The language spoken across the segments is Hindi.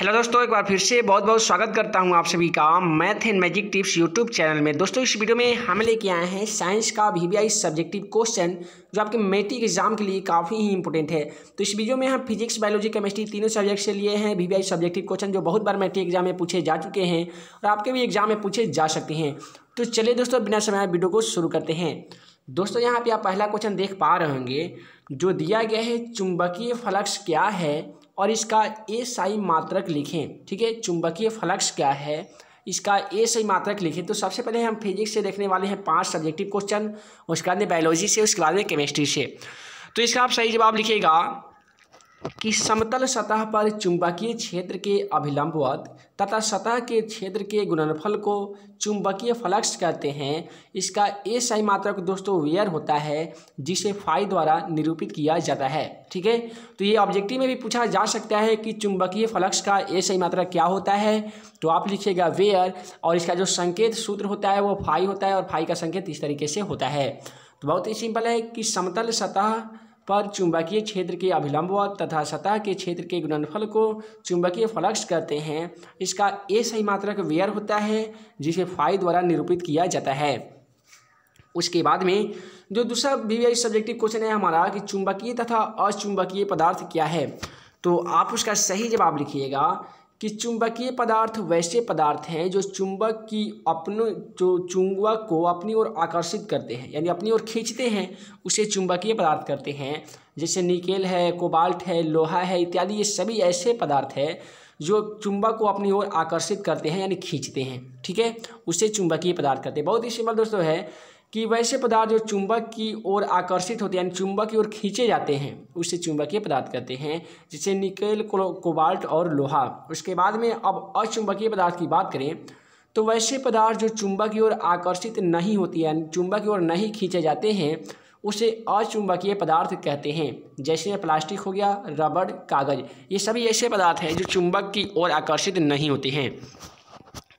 हेलो दोस्तों, एक बार फिर से बहुत बहुत स्वागत करता हूँ आप सभी का math and magic tips YouTube channel में। दोस्तों, इस वीडियो में हम लेके आए हैं साइंस का वी सब्जेक्टिव क्वेश्चन जो आपके मेट्रिक एग्ज़ाम के लिए काफ़ी ही इंपॉर्टेंट है। तो इस वीडियो में हम फिजिक्स बायोलॉजी केमिस्ट्री तीनों सब्जेक्ट से लिए हैं। वी सब्जेक्टिव क्वेश्चन जो बहुत बार मेट्रिक एग्ज़ाम में पूछे जा चुके हैं और आपके भी एग्ज़ाम में पूछे जा सकते हैं। तो चलिए दोस्तों, बिना समय वीडियो को शुरू करते हैं। दोस्तों, यहाँ पे आप पहला क्वेश्चन देख पा रहे होंगे, जो दिया गया है, चुंबकीय फ्लक्स क्या है? और इसका ए सही मात्रक लिखें, ठीक है? चुंबकीय फ्लक्स क्या है? इसका ए सही मात्रक लिखें तो सबसे पहले हम फिजिक्स से देखने वाले हैं पाँच सब्जेक्टिव क्वेश्चन, उसके बाद में बायोलॉजी से, उसके बाद में केमिस्ट्री से। तो इसका आप सही जवाब लिखिएगा कि समतल सतह पर चुंबकीय क्षेत्र के अभिलंबवत तथा सतह के क्षेत्र के गुणनफल को चुंबकीय फ्लक्स कहते हैं। इसका ए सही मात्रक दोस्तों वेयर होता है, जिसे फाई द्वारा निरूपित किया जाता है। ठीक है? तो ये ऑब्जेक्टिव में भी पूछा जा सकता है कि चुंबकीय फ्लक्स का ए सही मात्रक क्या होता है। तो आप लिखिएगा वेयर और इसका जो संकेत सूत्र होता है वो फाई होता है और फाई का संकेत इस तरीके से होता है। तो बहुत ही सिंपल है कि समतल सतह पर चुंबकीय क्षेत्र के अभिलंब तथा सतह के क्षेत्र के गुणनफल को चुंबकीय फलक्ष कहते हैं। इसका ए सही मात्रक वेयर होता है, जिसे फाई द्वारा निरूपित किया जाता है। उसके बाद में जो दूसरा वी सब्जेक्टिव क्वेश्चन है हमारा कि चुंबकीय तथा अचुंबकीय पदार्थ क्या है तो आप उसका सही जवाब लिखिएगा। कि चुंबकीय पदार्थ वैसे पदार्थ हैं जो चुंबक की अपने, जो चुंबक को अपनी ओर आकर्षित करते हैं, यानी अपनी ओर खींचते हैं, उसे चुंबकीय पदार्थ करते हैं। जैसे निकेल है, कोबाल्ट है, लोहा है इत्यादि, ये सभी ऐसे पदार्थ है जो चुंबक को अपनी ओर आकर्षित करते हैं, यानी खींचते हैं। ठीक है? उसे चुंबकीय पदार्थ करते हैं। बहुत ही सिंपल दोस्तों है। कि वैसे पदार्थ जो चुंबक की ओर आकर्षित होते हैं, यानी चुंबक की ओर खींचे जाते हैं उसे चुंबकीय पदार्थ कहते हैं, जैसे निकेल कोबाल्ट और लोहा। उसके बाद में अब अचुंबकीय पदार्थ की बात करें तो वैसे पदार्थ जो चुंबक की ओर आकर्षित नहीं होती यानी चुंबक की ओर नहीं खींचे जाते हैं, उसे अचुंबकीय पदार्थ कहते हैं। जैसे प्लास्टिक हो गया, रबड़, कागज़, ये सभी ऐसे पदार्थ हैं जो चुंबक की ओर आकर्षित नहीं होते हैं।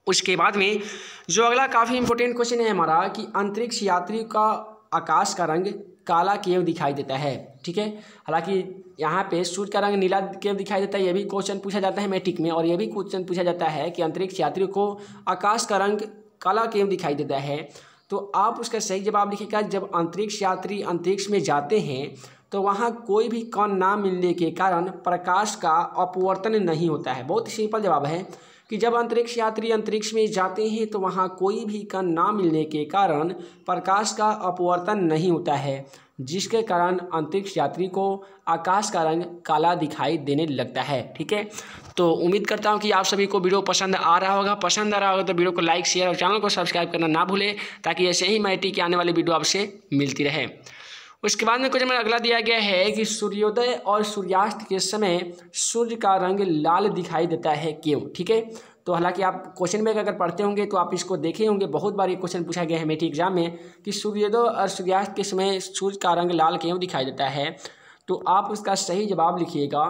उसके बाद में, जो अगला काफ़ी इंपॉर्टेंट क्वेश्चन है हमारा, कि अंतरिक्ष यात्री का आकाश का रंग काला केव दिखाई देता है, ठीक है? हालाँकि यहाँ पे सूर्य का रंग नीला केव दिखाई देता है, ये भी क्वेश्चन पूछा जाता है मैट्रिक में, और ये भी क्वेश्चन पूछा जाता है कि अंतरिक्ष यात्रियों को आकाश का रंग काला केव दिखाई देता है। तो आप उसका सही जवाब लिखेगा जब अंतरिक्ष यात्री अंतरिक्ष में जाते हैं तो वहाँ कोई भी कण ना मिलने के कारण प्रकाश का अपवर्तन नहीं होता है। बहुत ही सिंपल जवाब है। कि जब अंतरिक्ष यात्री अंतरिक्ष में जाते हैं तो वहाँ कोई भी कण ना मिलने के कारण प्रकाश का अपवर्तन नहीं होता है, जिसके कारण अंतरिक्ष यात्री को आकाश का रंग काला दिखाई देने लगता है। ठीक है? तो उम्मीद करता हूँ कि आप सभी को वीडियो पसंद आ रहा होगा। पसंद आ रहा होगा तो वीडियो को लाइक, शेयर और चैनल को सब्सक्राइब करना ना भूलें, ताकि ऐसे ही मैटी की आने वाली वीडियो आपसे मिलती रहे। उसके बाद में कुछ हमें अगला दिया गया है कि सूर्योदय और सूर्यास्त के समय सूर्य का रंग लाल दिखाई देता है क्यों? ठीक है? तो हालाँकि आप क्वेश्चन में अगर पढ़ते होंगे तो आप इसको देखे होंगे। बहुत बार ये क्वेश्चन पूछा गया है मेटी एग्ज़ाम में कि सूर्योदय और सूर्यास्त के समय सूर्य का रंग लाल क्यों दिखाई देता है? तो आप उसका सही जवाब लिखिएगा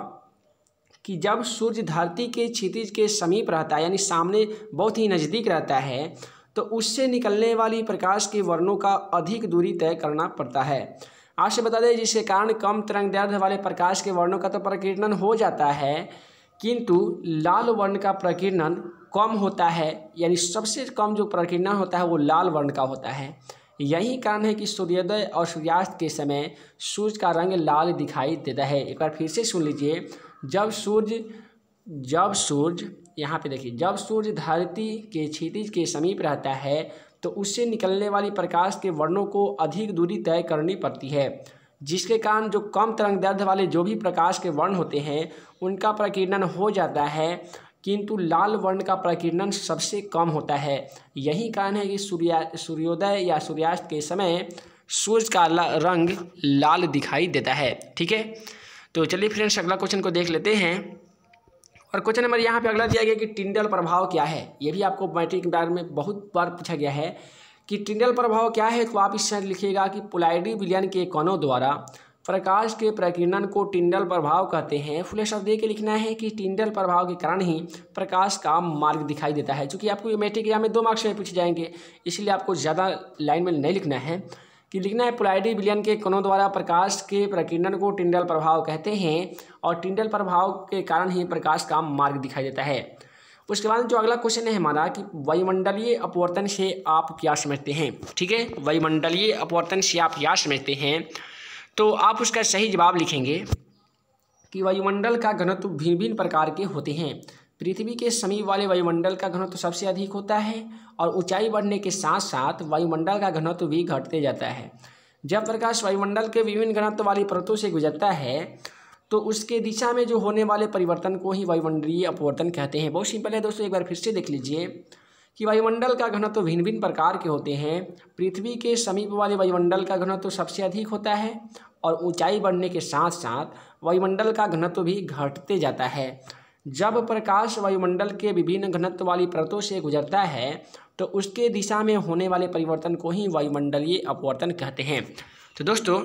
कि जब सूर्य धरती के क्षितिज के समीप रहता है, यानी सामने बहुत ही नज़दीक रहता है तो उससे निकलने वाली प्रकाश के वर्णों का अधिक दूरी तय करना पड़ता है। आपसे बता दें, जिसके कारण कम तरंग दैर्ध्य वाले प्रकाश के वर्णों का तो प्रकीर्णन हो जाता है, किंतु लाल वर्ण का प्रकीर्णन कम होता है, यानी सबसे कम जो प्रकीर्णन होता है वो लाल वर्ण का होता है। यही कारण है कि सूर्योदय और सूर्यास्त के समय सूर्य का रंग लाल दिखाई देता है। एक बार फिर से सुन लीजिए, जब सूर्य जब सूर्य, यहाँ पे देखिए, जब सूर्य धरती के क्षितिज के समीप रहता है तो उससे निकलने वाली प्रकाश के वर्णों को अधिक दूरी तय करनी पड़ती है, जिसके कारण जो कम तरंग दैर्ध्य वाले जो भी प्रकाश के वर्ण होते हैं, उनका प्रकीर्णन हो जाता है, किंतु लाल वर्ण का प्रकीर्णन सबसे कम होता है। यही कारण है कि सूर्या, सूर्योदय या सूर्यास्त के समय सूर्य का रंग लाल दिखाई देता है, ठीक है? तो चलिए फ्रेंड्स अगला क्वेश्चन को देख लेते हैं। और क्वेश्चन नंबर यहाँ पे अगला दिया गया कि टिंडल प्रभाव क्या है? ये भी आपको मैट्रिक बारे में बहुत बार पूछा गया है कि टिंडल प्रभाव क्या है? तो आप इस लिखिएगा कि पोलाइडी विलियन के कणों द्वारा प्रकाश के प्रकीर्णन को टिंडल प्रभाव कहते हैं। फुले शब्द दे के लिखना है कि टिंडल प्रभाव के कारण ही प्रकाश का मार्ग दिखाई देता है। चूँकि आपको ये मैट्रिक एग्ज़ाम में दो मार्क्स में पूछे जाएँगे, इसलिए आपको ज़्यादा लाइन में नहीं लिखना है। कि लिखना है पोलाइडी विलियन के कणों द्वारा प्रकाश के प्रकीर्णन को टिंडल प्रभाव कहते हैं और टिंडल प्रभाव के कारण ही प्रकाश का मार्ग दिखाई देता है। उसके बाद जो अगला क्वेश्चन है हमारा कि वायुमंडलीय अपवर्तन से आप क्या समझते हैं? ठीक है, वायुमंडलीय अपवर्तन से आप क्या समझते हैं? तो आप उसका सही जवाब लिखेंगे कि वायुमंडल का घनत्व भिन्न भिन्न प्रकार के होते हैं। पृथ्वी के समीप वाले वायुमंडल का घनत्व सबसे अधिक होता है और ऊंचाई बढ़ने के साथ साथ वायुमंडल का घनत्व भी घटते जाता है। जब प्रकाश वायुमंडल के विभिन्न घनत्व वाली परतों से गुजरता है तो उसके दिशा में जो होने वाले परिवर्तन को ही वायुमंडलीय अपवर्तन कहते हैं। बहुत सिंपल है दोस्तों, एक बार फिर से देख लीजिए कि वायुमंडल का घनत्व तो भिन्न भिन्न प्रकार के होते हैं। पृथ्वी के समीप वाले वायुमंडल का घनत्व तो सबसे अधिक होता है और ऊंचाई बढ़ने के साथ साथ वायुमंडल का घनत्व तो भी घटते जाता है। जब प्रकाश वायुमंडल के विभिन्न घनत्व वाली परतों से गुजरता है तो उसके दिशा में होने वाले परिवर्तन को ही वायुमंडलीय अपवर्तन कहते हैं। तो दोस्तों,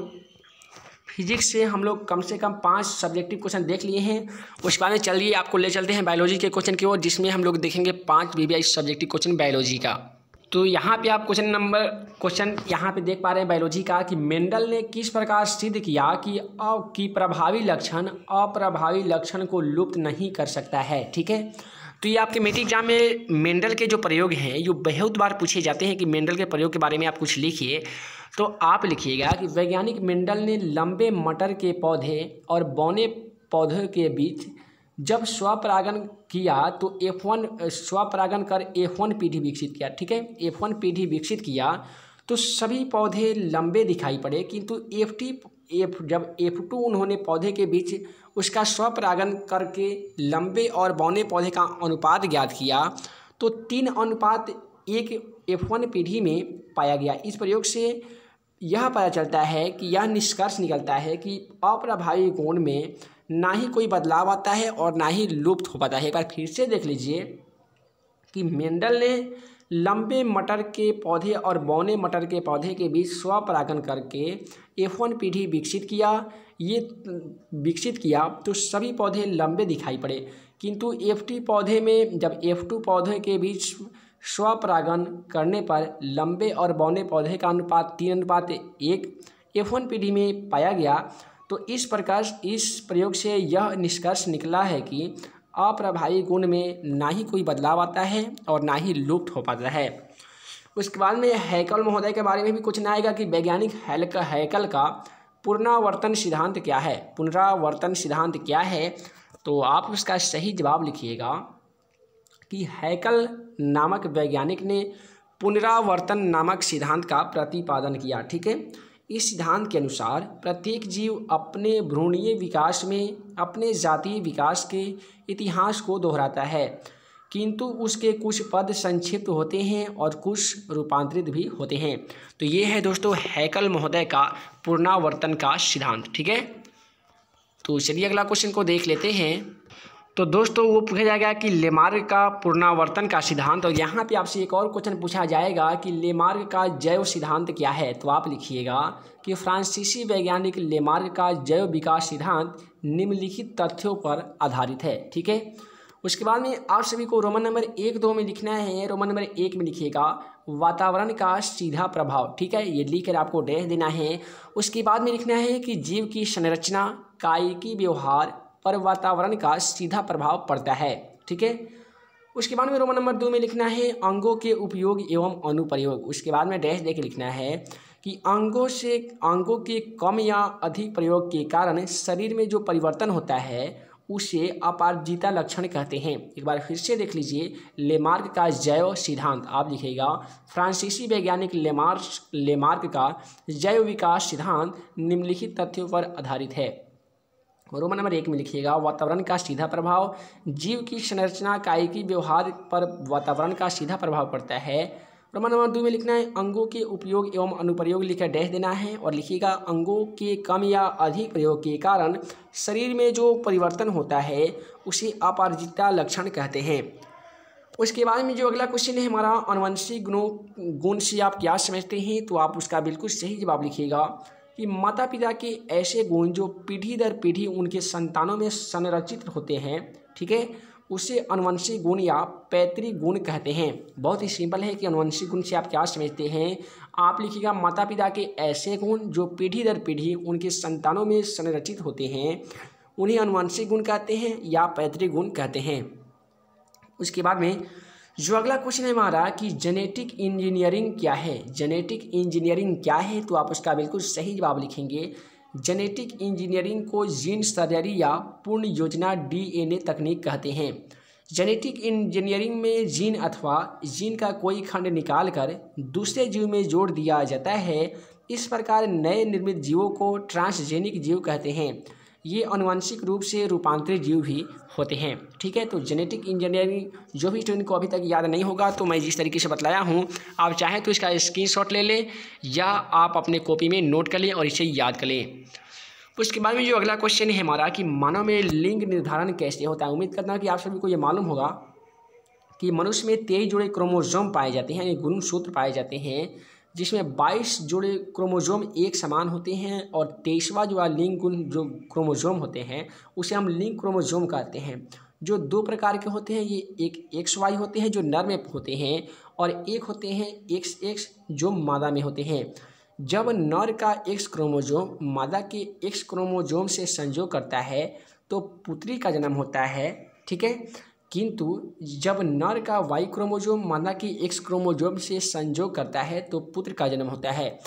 फिजिक्स से हम लोग कम से कम पाँच सब्जेक्टिव क्वेश्चन देख लिए हैं। उसके बाद में चलिए, आपको ले चलते हैं बायोलॉजी के क्वेश्चन की ओर, जिसमें हम लोग देखेंगे पाँच वी सब्जेक्टिव क्वेश्चन बायोलॉजी का। तो यहाँ पे आप क्वेश्चन नंबर क्वेश्चन यहाँ पे देख पा रहे हैं बायोलॉजी का कि मेंडल ने किस प्रकार सिद्ध किया कि अ, की प्रभावी लक्षण अप्रभावी लक्षण को लुप्त नहीं कर सकता है, ठीक है? तो ये आपके मेट्रिक एग्ज़ाम में मेंडल के जो प्रयोग हैं, ये बहुत बार पूछे जाते हैं कि मेंडल के प्रयोग के बारे में आप कुछ लिखिए। तो आप लिखिएगा कि वैज्ञानिक मेंडल ने लंबे मटर के पौधे और बौने पौधों के बीच जब स्वपरागन किया तो एफ़ वन स्वपरागन कर एफ़ वन पीढ़ी विकसित किया, ठीक है? एफ़ वन पीढ़ी विकसित किया तो सभी पौधे लंबे दिखाई पड़े, किंतु एफ़ टी एफ़ जब एफ़ टू उन्होंने पौधे के बीच उसका स्वपरागन करके लंबे और बौने पौधे का अनुपात ज्ञात किया तो तीन अनुपात एक एफ़ वन पीढ़ी में पाया गया। इस प्रयोग से यह पता चलता है कि यह निष्कर्ष निकलता है कि अप्रभावी गुण में ना ही कोई बदलाव आता है और ना ही लुप्त हो पाता है। एक बार फिर से देख लीजिए कि मेंडल ने लंबे मटर के पौधे और बौने मटर के पौधे के बीच स्वपरागन करके एफ़ वन पीढ़ी विकसित किया। ये विकसित किया तो सभी पौधे लंबे दिखाई पड़े। किंतु एफ़ टी पौधे में जब एफ़ टू पौधे के बीच स्वपरागन करने पर लंबे और बौने पौधे का अनुपात तीन, अनुपात एक एफ़ वन पीढ़ी में पाया गया तो इस प्रकार, इस प्रयोग से यह निष्कर्ष निकला है कि अप्रभावी गुण में ना ही कोई बदलाव आता है और ना ही लुप्त हो पाता है। उसके बाद में हैकल महोदय के बारे में भी कुछ ना आएगा कि वैज्ञानिक हैल हैकल का पुनरावर्तन सिद्धांत क्या है? पुनरावर्तन सिद्धांत क्या है? तो आप उसका सही जवाब लिखिएगा कि हैकल नामक वैज्ञानिक ने पुनरावर्तन नामक सिद्धांत का प्रतिपादन किया, ठीक है? इस सिद्धांत के अनुसार, प्रत्येक जीव अपने भ्रूणीय विकास में, अपने जातीय विकास के इतिहास को दोहराता है, किंतु उसके कुछ पद संक्षिप्त होते हैं और कुछ रूपांतरित भी होते हैं। तो ये है दोस्तों हैकल महोदय का पुनरावर्तन का सिद्धांत, ठीक है? तो चलिए अगला क्वेश्चन को देख लेते हैं। तो दोस्तों, वो पूछा जाएगा कि लेमार्ग का पुनरावर्तन का सिद्धांत, और यहाँ पे आपसे एक और क्वेश्चन पूछा जाएगा कि लेमार्ग का जैव सिद्धांत क्या है? तो आप लिखिएगा कि फ्रांसीसी वैज्ञानिक लेमार्ग का जैव विकास सिद्धांत निम्नलिखित तथ्यों पर आधारित है, ठीक है? उसके बाद में आप सभी को रोमन नंबर एक दो में लिखना है, रोमन नंबर एक में लिखिएगा, वातावरण का सीधा प्रभाव, ठीक है? ये लिख कर आपको डैश देना है। उसके बाद में लिखना है कि जीव की संरचना कायिकी व्यवहार पर वातावरण का सीधा प्रभाव पड़ता है, ठीक है? उसके बाद में रोमन नंबर दो में लिखना है, अंगों के उपयोग एवं अनुप्रयोग। उसके बाद में डैश दे के लिखना है कि अंगों से, अंगों के कम या अधिक प्रयोग के कारण शरीर में जो परिवर्तन होता है, उसे अपारजिता लक्षण कहते हैं। एक बार फिर से देख लीजिए, लेमार्क का जैव सिद्धांत। आप लिखेगा, फ्रांसीसी वैज्ञानिक लेमार्क लेमार्क का जैव विकास सिद्धांत निम्नलिखित तथ्यों पर आधारित है। रोमन नंबर एक में लिखिएगा, वातावरण का सीधा प्रभाव। जीव की संरचना कायिकी व्यवहार पर वातावरण का सीधा प्रभाव पड़ता है। रोमन नंबर दो में लिखना है, अंगों के उपयोग एवं अनुप्रयोग लिखकर डैश देना है और लिखिएगा, अंगों के कम या अधिक प्रयोग के कारण शरीर में जो परिवर्तन होता है, उसे अपराजिता लक्षण कहते हैं। उसके बाद में जो अगला क्वेश्चन है, हमारा अनुवंशिक गुणों, गुण से आप क्या समझते हैं तो आप उसका बिल्कुल सही जवाब लिखिएगा। कि माता पिता के ऐसे गुण जो पीढ़ी दर पीढ़ी उनके संतानों में संरचित होते हैं, ठीक है? उसे अनुवंशिक गुण या पैतृक गुण कहते हैं। बहुत ही सिंपल है कि अनुवंशिक गुण से आप क्या समझते हैं? आप लिखिएगा माता पिता के ऐसे गुण जो पीढ़ी दर पीढ़ी उनके संतानों में संरचित होते हैं, उन्हें अनुवंशिक गुण कहते हैं या पैतृक गुण कहते हैं। उसके बाद में जो अगला क्वेश्चन है हमारा कि जेनेटिक इंजीनियरिंग क्या है? जेनेटिक इंजीनियरिंग क्या है? तो आप उसका बिल्कुल सही जवाब लिखेंगे। जेनेटिक इंजीनियरिंग को जीन सर्जरी या पूर्ण योजना डीएनए तकनीक कहते हैं। जेनेटिक इंजीनियरिंग में जीन अथवा जीन का कोई खंड निकाल कर दूसरे जीव में जोड़ दिया जाता है। इस प्रकार नए निर्मित जीवों को ट्रांसजेनिक जीव कहते हैं। ये अनुवांशिक रूप से रूपांतरित जीव भी होते हैं, ठीक है? तो जेनेटिक इंजीनियरिंग जो भी स्टूडेंट को अभी तक याद नहीं होगा तो मैं जिस तरीके से बतलाया हूँ, आप चाहें तो इसका स्क्रीनशॉट ले लें या आप अपने कॉपी में नोट कर लें और इसे याद कर लें। उसके बाद में जो अगला क्वेश्चन है हमारा कि मानव में लिंग निर्धारण कैसे होता है? उम्मीद करता हूँ कि आप सभी को ये मालूम होगा कि मनुष्य में तेईस जुड़े क्रोमोजोम पाए जाते हैं, यानी गुणसूत्र पाए जाते हैं जिसमें बाईस जोड़े क्रोमोजोम एक समान होते हैं और तेईसवा जो लिंग गुण जो क्रोमोजोम होते हैं, उसे हम लिंग क्रोमोजोम कहते हैं। जो दो प्रकार के होते हैं, ये एक एक्स वाई होते हैं जो नर में होते हैं और एक होते हैं एक्स एक्स जो मादा में होते हैं। जब नर का एक्स क्रोमोजोम मादा के एक्स क्रोमोजोम से संजोग करता है तो पुत्री का जन्म होता है, ठीक है? किंतु जब नर का वाई क्रोमोजोम मादा की एक्स क्रोमोजोम से संजोग करता है तो पुत्र का जन्म होता है।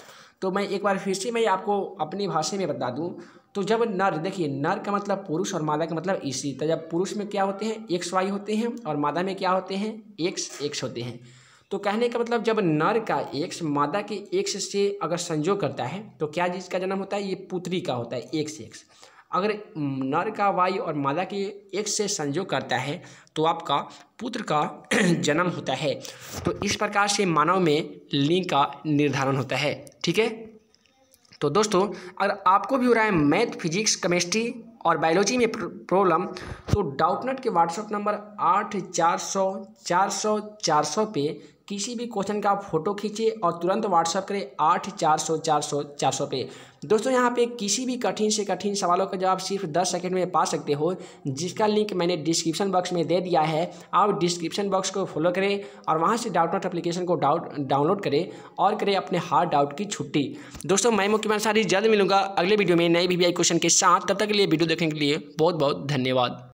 तो मैं एक बार फिर से मैं आपको अपनी भाषा में बता दूँ। तो जब नर, देखिए, नर का मतलब पुरुष और मादा का मतलब इसी तो जब पुरुष में क्या होते हैं? एक्स, वाई होते हैं और मादा में क्या होते हैं? एक्स एक्स होते हैं। तो कहने का मतलब जब नर का एक्स मादा के एक्स से अगर संजोग करता है तो क्या जिसका जन्म होता है? ये पुत्री का होता है, एक्स एक्स। अगर नर का वाई और मादा के एक से संजोग करता है तो आपका पुत्र का जन्म होता है। तो इस प्रकार से मानव में लिंग का निर्धारण होता है, ठीक है? तो दोस्तों, अगर आपको भी हो रहा है मैथ, फिजिक्स, केमिस्ट्री और बायोलॉजी में प्रॉब्लम तो डाउटनेट के व्हाट्सएप नंबर आठ चार सौ चार सौ चार सौ पे किसी भी क्वेश्चन का फ़ोटो खींचिए और तुरंत व्हाट्सअप करें आठ चार सौ चार सौ चार सौ पे। दोस्तों, यहाँ पे किसी भी कठिन से कठिन सवालों का जवाब सिर्फ़ दस सेकंड में पा सकते हो, जिसका लिंक मैंने डिस्क्रिप्शन बॉक्स में दे दिया है। आप डिस्क्रिप्शन बॉक्स को फॉलो करें और वहाँ से डाउट नोट एप्लीकेशन को डाउट डाउनलोड करें और करें अपने हार्ड डाउट की छुट्टी। दोस्तों, मैं मुख्यमंत्री सारी जल्द मिलूँगा अगले वीडियो में नए वी क्वेश्चन के साथ। तब तक के लिए वीडियो देखने के लिए बहुत बहुत धन्यवाद।